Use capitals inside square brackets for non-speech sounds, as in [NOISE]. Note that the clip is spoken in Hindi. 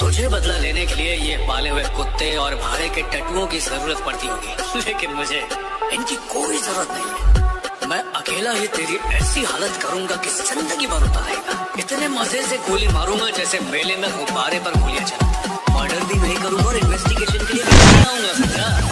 तुझे बदला लेने के लिए ये पाले हुए कुत्ते और भाड़े के टटुओं की ज़रूरत पड़ती होगी। [LAUGHS] लेकिन मुझे इनकी कोई ज़रूरत नहीं है। मैं अकेला ही तेरी ऐसी हालत करूँगा कि ज़िंदगी भर उतारेगा। इतने मज़े से गोली मारूँगा जैसे मेले में गुब्बारे पर गोलियाँ चला ऑर्डर भी नहीं करूँगा और इन्वेस्टिगेशन के लिए आऊँगा, समझा?